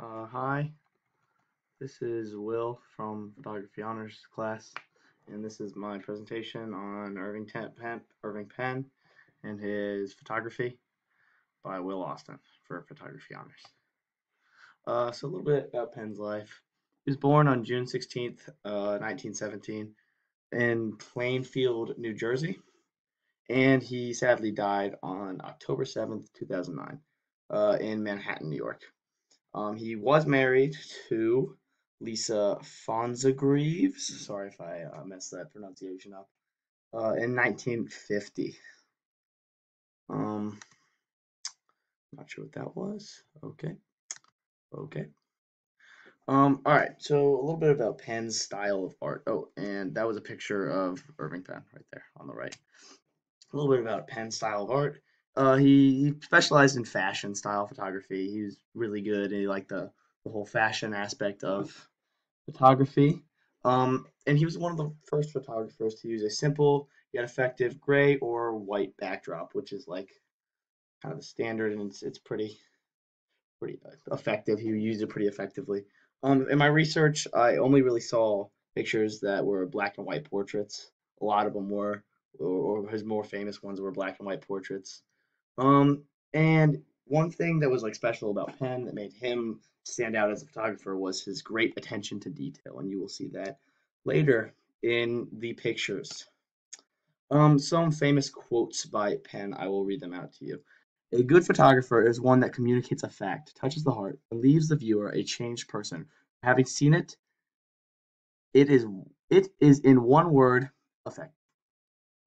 Uh, hi, this is Will from Photography Honors class, and this is my presentation on Irving Penn, Irving Penn and his photography by Will Austin for Photography Honors. Uh, so a little bit about Penn's life. He was born on June 16th, uh, 1917 in Plainfield, New Jersey, and he sadly died on October 7th, 2009 uh, in Manhattan, New York. Um, he was married to Lisa Fonssagrives. Sorry if I uh, messed that pronunciation up. Uh, in 1950. Um, not sure what that was. Okay. Okay. Um, all right, so a little bit about Penn's style of art. Oh, and that was a picture of Irving Penn right there on the right. A little bit about Penn's style of art. Uh, he, he specialized in fashion style photography. He was really good. And he liked the, the whole fashion aspect of photography. Um, and he was one of the first photographers to use a simple yet effective gray or white backdrop, which is like kind of the standard, and it's it's pretty pretty effective. He used it pretty effectively. Um, in my research, I only really saw pictures that were black and white portraits. A lot of them were, or, or his more famous ones were black and white portraits. Um, and one thing that was like special about Penn that made him stand out as a photographer was his great attention to detail, and you will see that later in the pictures. Um, some famous quotes by Penn, I will read them out to you. A good photographer is one that communicates a fact, touches the heart, and leaves the viewer a changed person. Having seen it, it is it is in one word, effect.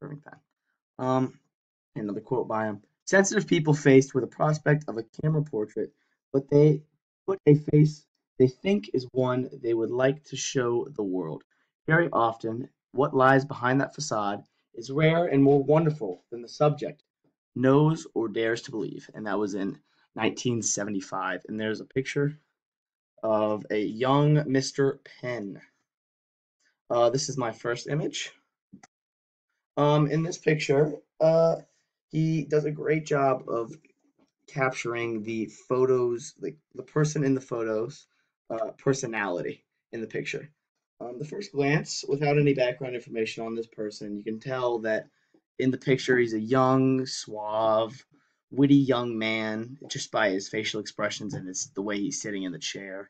Irving Penn. Um, another quote by him. Sensitive people faced with the prospect of a camera portrait, but they put a face they think is one they would like to show the world. Very often, what lies behind that facade is rare and more wonderful than the subject knows or dares to believe. And that was in 1975. And there's a picture of a young Mr. Penn. Uh, this is my first image. Um, in this picture, uh, he does a great job of capturing the photos, like the person in the photos, uh, personality in the picture. Um, the first glance, without any background information on this person, you can tell that in the picture he's a young, suave, witty young man just by his facial expressions and his, the way he's sitting in the chair.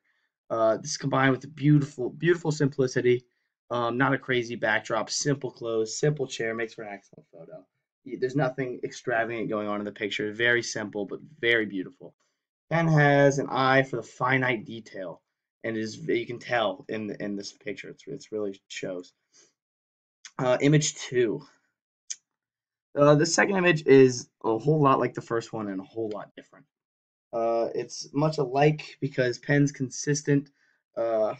Uh, this combined with the beautiful, beautiful simplicity, um, not a crazy backdrop, simple clothes, simple chair makes for an excellent photo. There's nothing extravagant going on in the picture. Very simple, but very beautiful. Penn has an eye for the finite detail, and is you can tell in in this picture. It's it's really shows. Uh, image two. Uh, the second image is a whole lot like the first one and a whole lot different. Uh, it's much alike because Penn's consistent uh,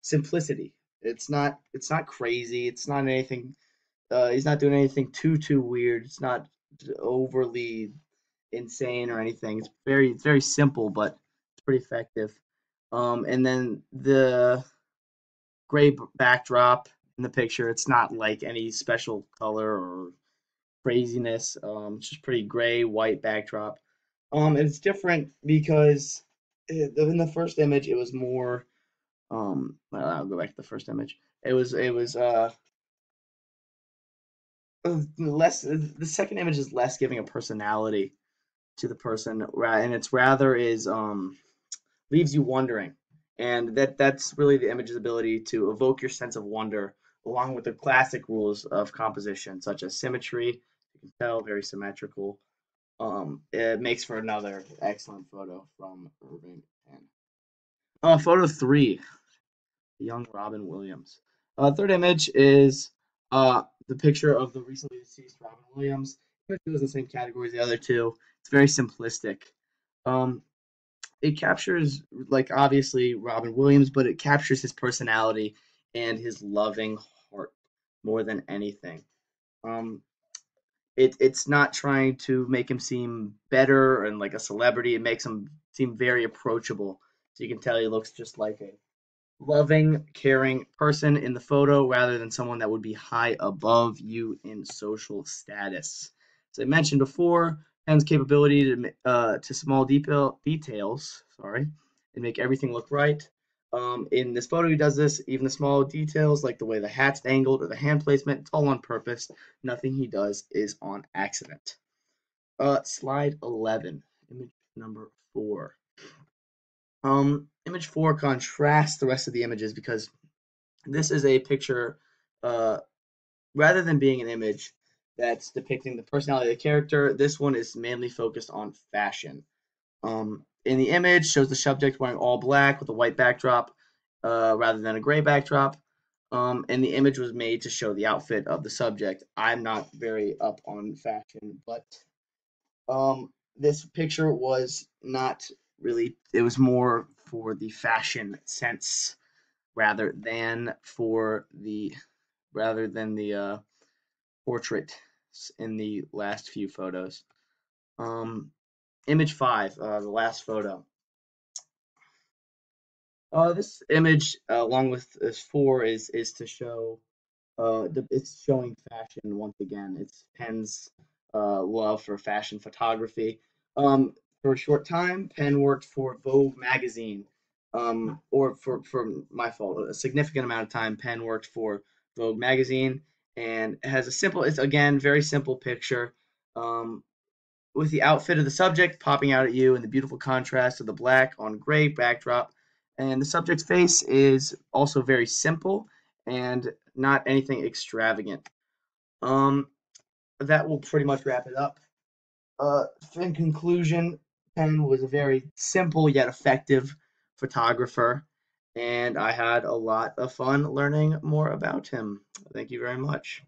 simplicity. It's not it's not crazy. It's not anything uh, he's not doing anything too too weird. It's not overly insane or anything. It's very it's very simple, but it's pretty effective. Um, and then the gray backdrop in the picture. It's not like any special color or craziness. Um, it's just pretty gray white backdrop. Um, and it's different because in the first image it was more. Um, well, I'll go back to the first image. It was it was uh less the second image is less giving a personality to the person and it's rather is um leaves you wondering. And that that's really the image's ability to evoke your sense of wonder along with the classic rules of composition such as symmetry you can tell very symmetrical. Um it makes for another excellent photo from irving penn. Uh photo three young robin williams. Uh third image is uh, the picture of the recently deceased Robin Williams. It was in the same category as the other two. It's very simplistic. Um, it captures like obviously Robin Williams, but it captures his personality and his loving heart more than anything. Um, it it's not trying to make him seem better and like a celebrity. It makes him seem very approachable. So you can tell he looks just like a loving, caring person in the photo rather than someone that would be high above you in social status. As I mentioned before, Penn's capability to uh, to small detail details, sorry, and make everything look right. Um, in this photo, he does this, even the small details like the way the hat's angled or the hand placement, it's all on purpose. Nothing he does is on accident. Uh, slide 11, image number four. Um, image four contrasts the rest of the images because this is a picture, uh, rather than being an image that's depicting the personality of the character, this one is mainly focused on fashion. Um, in the image, shows the subject wearing all black with a white backdrop uh, rather than a gray backdrop. Um, and the image was made to show the outfit of the subject. I'm not very up on fashion, but um, this picture was not really, it was more for the fashion sense rather than for the, rather than the uh, portrait in the last few photos. Um, image five, uh, the last photo. Uh, this image, uh, along with this four, is is to show, uh, it's showing fashion once again. It's Penn's uh, love for fashion photography. Um, for a short time, Penn worked for Vogue magazine, um, or for for my fault, a significant amount of time. Penn worked for Vogue magazine, and it has a simple. It's again very simple picture. Um, with the outfit of the subject popping out at you and the beautiful contrast of the black on gray backdrop. And the subject's face is also very simple and not anything extravagant. Um, that will pretty much wrap it up. Uh, in conclusion, Was a very simple yet effective photographer, and I had a lot of fun learning more about him. Thank you very much.